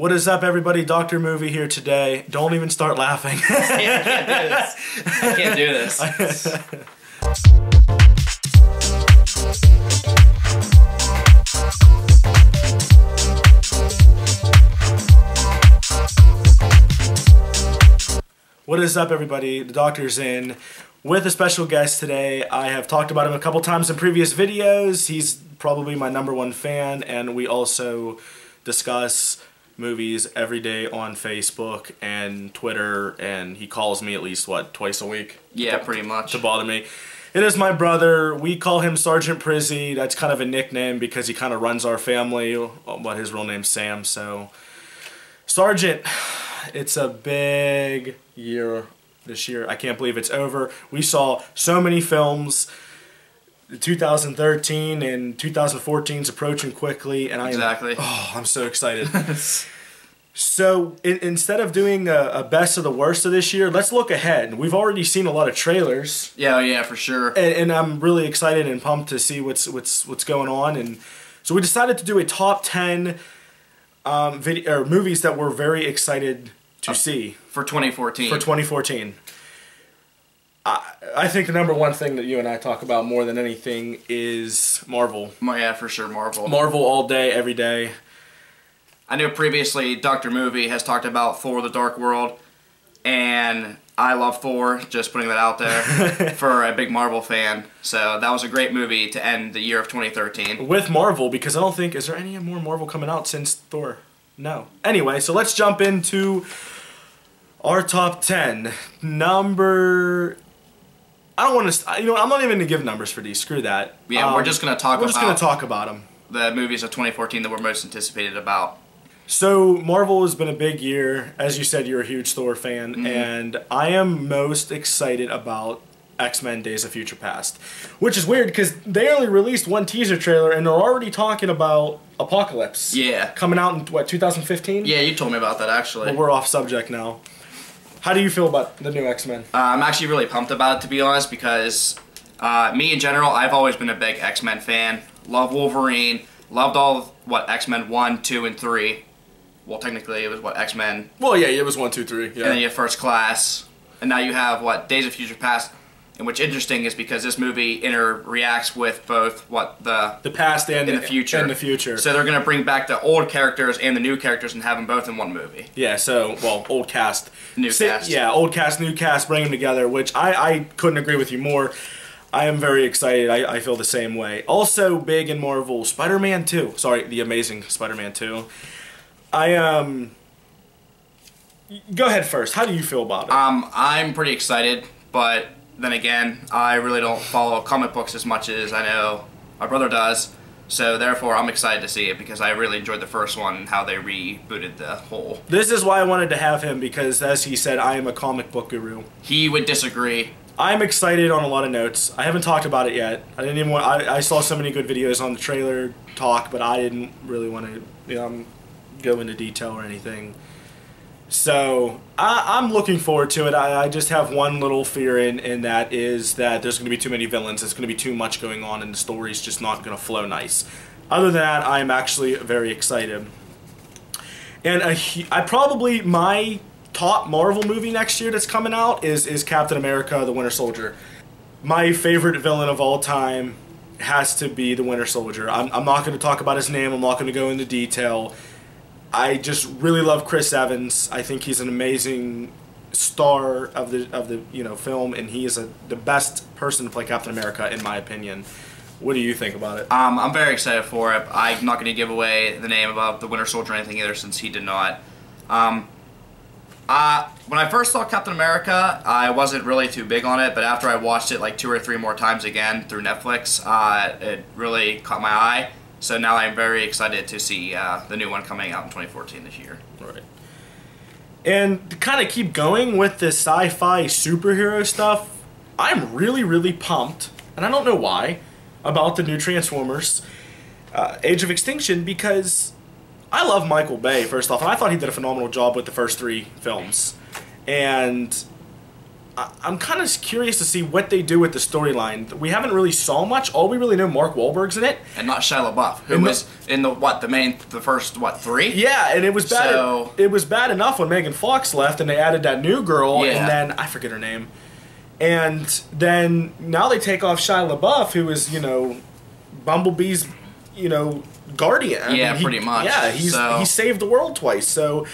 What is up, everybody? Dr. Movie here today. Don't even start laughing. I can't do this. I can't do this. What is up, everybody? The doctor's in with a special guest today. I have talked about him a couple times in previous videos. He's probably my number one fan, and we also discuss movies every day on Facebook and Twitter, and he calls me at least, what, twice a week? Yeah, pretty much. To bother me. It is my brother. We call him Sergeant Prizzy. That's kind of a nickname because he kind of runs our family. But his real name's Sam. So, Sergeant, it's a big year this year. I can't believe it's over. We saw so many films. 2013 and 2014 is approaching quickly, and I exactly. Am, oh, I'm so excited. so in, instead of doing a, a, best of the worst of this year, let's look ahead. We've already seen a lot of trailers. Yeah, oh, yeah, for sure. And, and I'm really excited and pumped to see what's what's what's going on. And so we decided to do a top 10 um, video or movies that we're very excited to uh, see for 2014. For 2014. I, think the number one thing that you and I talk about more than anything is Marvel. Yeah, for sure, Marvel. Marvel all day, every day. I know previously Dr. Movie has talked about Thor the Dark World, and I love Thor, just putting that out there for a big Marvel fan. So that was a great movie to end the year of 2013. With Marvel, because I don't think, is there any more Marvel coming out since Thor? No. Anyway, so let's jump into our top 10. Number I don't want to. You know, I'm not even gonna give numbers for these. Screw that. Yeah, um, we're just gonna talk. We're just gonna talk about them. The movies of 2014 that we're most anticipated about. So Marvel has been a big year. As you said, you're a huge Thor fan, mm-hmm. and I am most excited about X-Men Days of Future Past, which is weird because they only released one teaser trailer and they're already talking about Apocalypse. Yeah. Coming out in what 2015? Yeah, you told me about that actually. Well, we're off subject now. How do you feel about the new X Men? Uh, I'm actually really pumped about it, to be honest, because uh, me in general, I've always been a big X Men fan. Love Wolverine. Loved all what X Men one, two, and three. Well, technically, it was what X Men. Well, yeah, it was one, two, three. Yeah. And then you have First Class, and now you have what Days of Future Past. And what's interesting is because this movie interreacts with both what the the past and, the future and the future. So they're gonna bring back the old characters and the new characters and have them both in one movie. Yeah. So well, old cast, new cast. Yeah, old cast, new cast, bring them together. Which I I couldn't agree with you more. I am very excited. I, I feel the same way. Also big in Marvel, Spider-Man 2. Sorry, the Amazing Spider-Man 2. I um. Go ahead first. How do you feel about it? Um, I'm pretty excited, but then again, I really don't follow comic books as much as I know my brother does. So therefore, I'm excited to see it because I really enjoyed the first one and how they rebooted the whole. This is why I wanted to have him because, as he said, I am a comic book guru. He would disagree. I'm excited on a lot of notes. I haven't talked about it yet. I didn't even want. I, I saw so many good videos on the trailer talk, but I didn't really want to know, go into detail or anything. So I, am looking forward to it. I, I, just have one little fear in, and that is that there's going to be too many villains. There's going to be too much going on, and the story's just not going to flow nice. Other than that, I'm actually very excited. And a, I probably my top Marvel movie next year that's coming out is is Captain America: The Winter Soldier. My favorite villain of all time has to be the Winter Soldier. I'm, I'm not going to talk about his name. I'm not going to go into detail I just really love Chris Evans. I think he's an amazing star of the of the you know film, and he is a, the best person to play Captain America in my opinion. What do you think about it? Um, I'm very excited for it. I'm not going to give away the name of the Winter Soldier or anything either, since he did not. Um, uh, when I first saw Captain America, I wasn't really too big on it, but after I watched it like two or three more times again through Netflix, uh, it really caught my eye. So now I'm very excited to see uh, the new one coming out in 2014 this year. Right. And to kind of keep going with the sci-fi superhero stuff, I'm really, really pumped, and I don't know why, about the new Transformers uh, Age of Extinction because I love Michael Bay, first off, and I thought he did a phenomenal job with the first three films. And I- I'm kind of curious to see what they do with the storyline. We haven't really saw much. All we really know, Mark Wahlberg's in it. and not Shia LaBeouf, who the- was in the what the main the first what three? Yeah, and it was bad. So- it was bad enough when Megan Fox left, and they added that new girl, Yeah. and then I forget her name. And then now they take off Shia LaBeouf, who is you know, Bumblebee's, you know, guardian. I Yeah, mean, he- pretty much. Yeah, he's So- he saved the world twice. So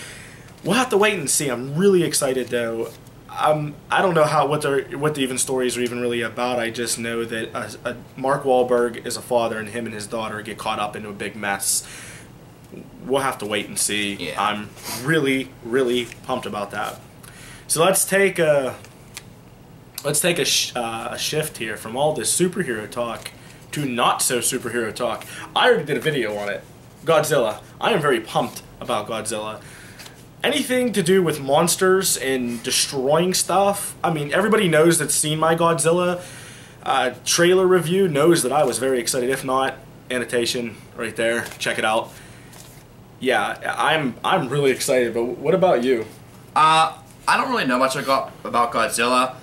we'll have to wait and see. I'm really excited though. Um, I don't know how what the what the even stories are even really about. I just know that a, a Mark Wahlberg is a father, and him and his daughter get caught up into a big mess. We'll have to wait and see. Yeah. I'm really, really pumped about that. So let's take a let's take a, sh- uh, a shift here from all this superhero talk to not so superhero talk. I already did a video on it. Godzilla. I am very pumped about Godzilla. Anything to do with monsters and destroying stuff. I mean, everybody knows that's seen my Godzilla uh, trailer review knows that I was very excited. If not, annotation right there. Check it out. Yeah, I'm I'm really excited. But what about you? Uh, I don't really know much about Godzilla.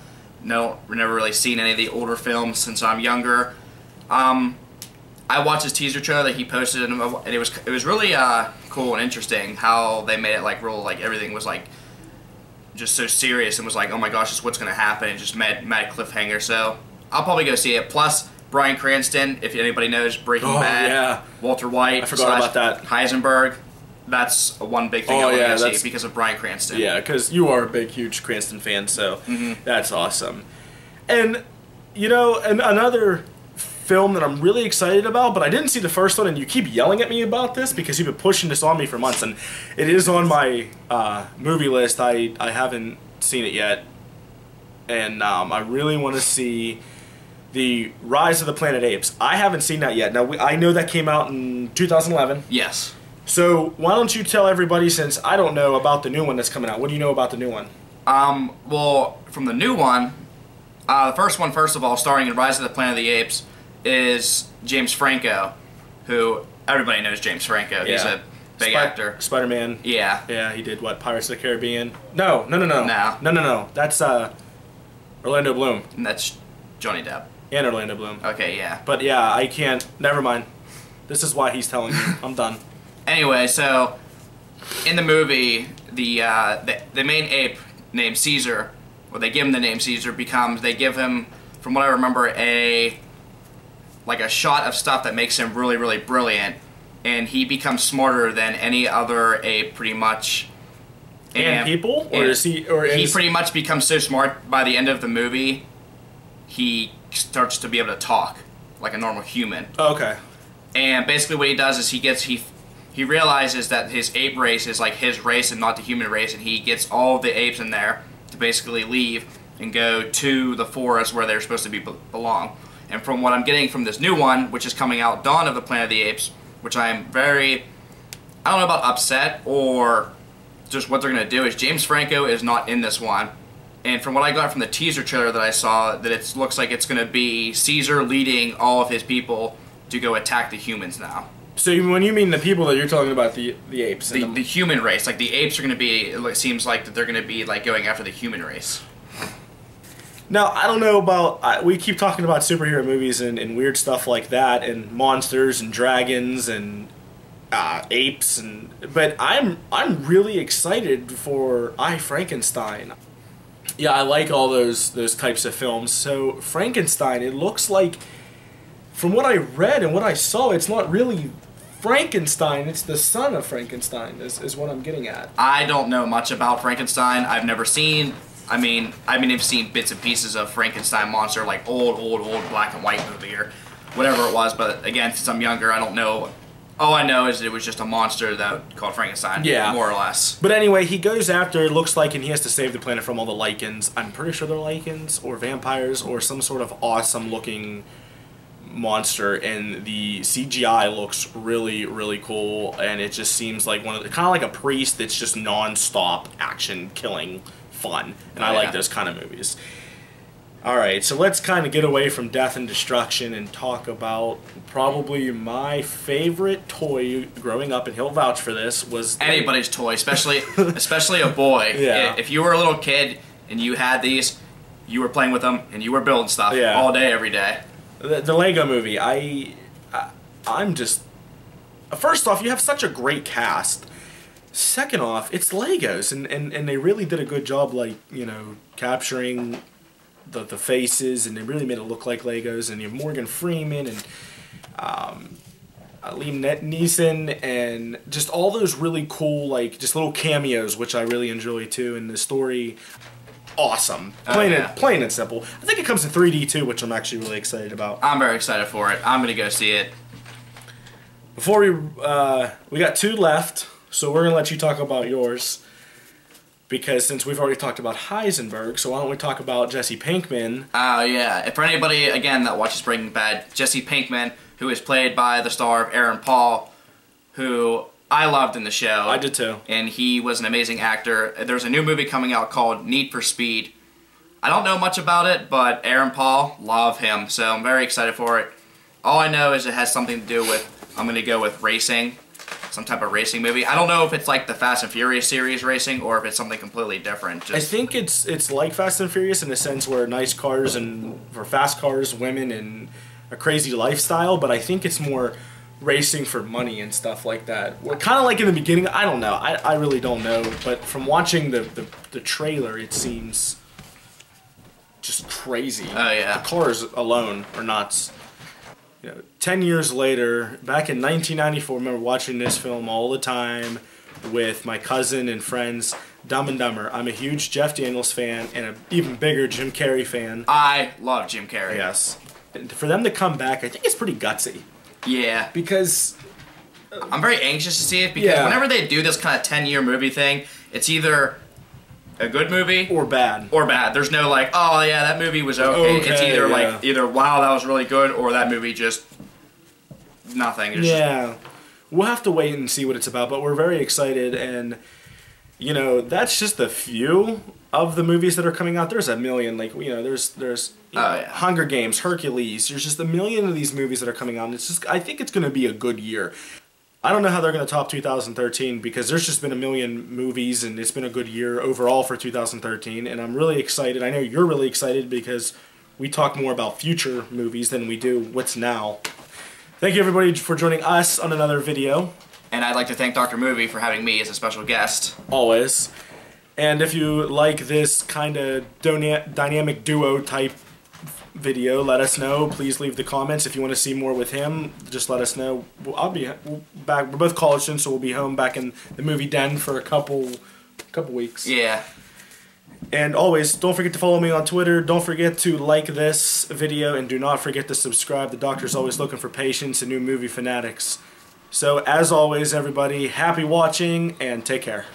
No, never really seen any of the older films since I'm younger. Um, I watched his teaser trailer that he posted, and it was it was really uh, cool and interesting how they made it like real like everything was like just so serious and was like oh my gosh, this is what's gonna happen, and just mad mad cliffhanger. So I'll probably go see it. Plus Bryan Cranston, if anybody knows Breaking Oh, Bad, yeah. Walter White, I forgot about that. Heisenberg. That's one big thing Oh, I want yeah, to that's- see because of Bryan Cranston. Yeah, because you are a big, huge Cranston fan, so Mm-hmm. that's awesome. And you know, and another film that I'm really excited about, but I didn't see the first one, and you keep yelling at me about this because you've been pushing this on me for months, and it is on my uh, movie list. I I haven't seen it yet, and um, I really want to see the Rise of the Planet Apes. I haven't seen that yet. Now we, I know that came out in 2011. Yes. So why don't you tell everybody, since I don't know about the new one that's coming out. What do you know about the new one? Um, well, from the new one, uh, the first one, first of all, starring in Rise of the Planet of the Apes, is James Franco, who everybody knows James Franco. He's Yeah. a big Spi- actor. Spider-Man. Yeah. Yeah, he did what? Pirates of the Caribbean. No, no, no, no, No. no, no, no. That's uh, Orlando Bloom And that's Johnny Depp. and Orlando Bloom. Okay, yeah. But yeah, I can't. Never mind. This is why he's telling me. I'm done. Anyway, so in the movie, the, uh, the the main ape named Caesar, or they give him the name Caesar, becomes they give him, from what I remember, a like a shot of stuff that makes him really, really brilliant, and he becomes smarter than any other ape, pretty much. And people, or and is he? Or he is, pretty much becomes so smart by the end of the movie, he starts to be able to talk like a normal human. Oh, okay. And basically, what he does is he gets he he realizes that his ape race is like his race and not the human race, and he gets all the apes in there to basically leave and go to the forest where they're supposed to be belong. And from what I'm getting from this new one, which is coming out, Dawn of the Planet of the Apes, which I'm very I don't know about upset or just what they're gonna do is James Franco is not in this one. And from what I got from the teaser trailer that I saw, that it looks like it's gonna be Caesar leading all of his people to go attack the humans now. So you- when you mean the people that you're talking about, the the apes, The, the- the human race, like the apes are gonna be. It seems like that they're gonna be like going after the human race. Now, I don't know about. I, we keep talking about superhero movies and, and weird stuff like that, and monsters and dragons and uh, apes, and but I'm I'm really excited for I Frankenstein. Yeah, I like all those those types of films. So Frankenstein, it looks like, from what I read and what I saw, it's not really Frankenstein. It's the son of Frankenstein. Is is what I'm getting at. I don't know much about Frankenstein. I've never seen. I mean, I mean, I've seen bits and pieces of Frankenstein monster, like old, old, old black and white movie or whatever it was. But again, since I'm younger, I don't know. All I know is it was just a monster that called Frankenstein. Yeah. more or less. But anyway, he goes after, it looks like, and he has to save the planet from all the Lycans. I'm pretty sure they're Lycans, or vampires, or some sort of awesome looking monster. And the CGI looks really, really cool. And it just seems like one of the, kind of like a priest that's just non stop action killing fun. And I Oh, like those kind of movies. Alright, so let's kind of get away from death and destruction and talk about probably my favorite toy growing up, and he'll vouch for this, was anybody's toy, especially especially a boy. Yeah. If you were a little kid and you had these, you were playing with them and you were building stuff Yeah. all day, every day. The, the Lego Movie. I, I, I'm just. First off, you have such a great cast. Second off, it's Legos, and, and, and they really did a good job, like you know, capturing the the faces, and they really made it look like Legos. And you have Morgan Freeman and um, Liam Neeson, and just all those really cool, like just little cameos, which I really enjoy too. And the story, awesome, Oh, plain yeah. and plain and simple. I think it comes in 3D too, which I'm actually really excited about. I'm very excited for it. I'm gonna go see it. Before we uh, we got two left, so we're gonna let you talk about yours. Because since we've already talked about Heisenberg, so why don't we talk about Jesse Pinkman? Oh yeah. If for anybody again that watches Breaking Bad, Jesse Pinkman, who is played by the star of Aaron Paul, who I loved in the show. I did too. and he was an amazing actor. There's a new movie coming out called Need for Speed. I don't know much about it, but Aaron Paul, love him, so I'm very excited for it. All I know is it has something to do with, I'm going to go with racing, some type of racing movie. I don't know if it's like the Fast and Furious series racing or if it's something completely different. I think it's it's like Fast and Furious in the sense where nice cars and for fast cars, women and a crazy lifestyle, but I think it's more racing for money and stuff like that. We're kind of like in the beginning. I don't know. I, I really don't know. But from watching the, the, the trailer, it seems just crazy. Oh, yeah. The cars alone are nuts. You know, ten years later, back in 1994, I remember watching this film all the time with my cousin and friends. Dumb and Dumber. I'm a huge Jeff Daniels fan and an even bigger Jim Carrey fan. I love Jim Carrey. Yes. And for them to come back, I think it's pretty gutsy Yeah. because I'm very anxious to see it because Yeah. whenever they do this kind of 10 year movie thing, it's either a good movie or bad. or bad. There's no like, oh yeah, that movie was okay. it's either yeah. like either wow, that was really good, or that movie just nothing. It's just- Yeah. We'll have to wait and see what it's about, but we're very excited and you know, that's just a few of the movies that are coming out. There's a million like, you know, there's there's you oh, know, Oh, yeah. Hunger Games, Hercules. There's just a million of these movies that are coming out. And it's just I think it's going to be a good year. I don't know how they're going to top 2013 because there's just been a million movies and it's been a good year overall for 2013 and I'm really excited. I know you're really excited because we talk more about future movies than we do what's now. Thank you everybody for joining us on another video. And I'd like to thank Dr. Movie for having me as a special guest. always. And if you like this kind of dynamic duo type video, let us know. Please leave the comments. If you want to see more with him, just let us know. Well, I'll be we'll back. We're both college students, so we'll be home back in the movie den for a couple couple weeks. Yeah. And always, don't forget to follow me on Twitter. Don't forget to like this video, and do not forget to subscribe. The doctor's always looking for patients and new movie fanatics. So, as always, everybody, happy watching and take care.